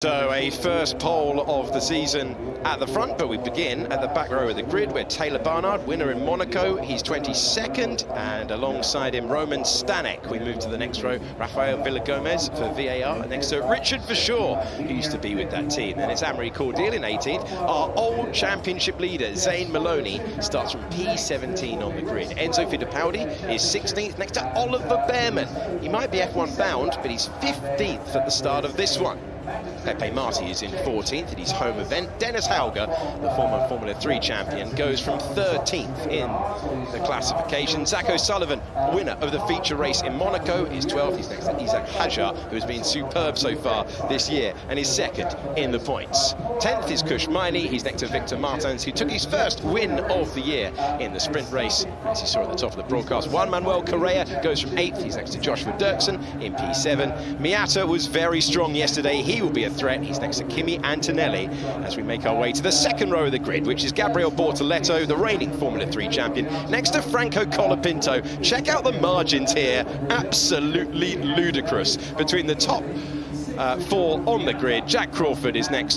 So a first pole of the season at the front, but we begin at the back row of the grid where Taylor Barnard, winner in Monaco, he's 22nd, and alongside him Roman Stanek. We move to the next row, Rafael Villagomez for VAR, next to Richard Verschoor, who used to be with that team. Then it's Amaury Cordeel in 18th. Our old championship leader, Zane Maloney, starts from P17 on the grid. Enzo Fittipaldi is 16th, next to Oliver Bearman. He might be F1 bound, but he's 15th at the start of this one. Pepe Marti is in 14th at his home event. Dennis Hauger, the former Formula 3 champion, goes from 13th in the classification. Zak O'Sullivan, winner of the feature race in Monaco, is 12th. He's next to Isack Hadjar, who has been superb so far this year and is second in the points. 10th is Kush Maini. He's next to Victor Martins, who took his first win of the year in the sprint race, as you saw at the top of the broadcast. Juan Manuel Correa goes from 8th. He's next to Joshua Dürksen in P7. Miyata was very strong yesterday. He will be a threat. He's next to Kimi Antonelli as we make our way to the second row of the grid, which is Gabriel Bortoleto, the reigning Formula 3 champion, next to Franco Colapinto. Check out the margins here. Absolutely ludicrous between the top uh, four on the grid. Jak Crawford is next.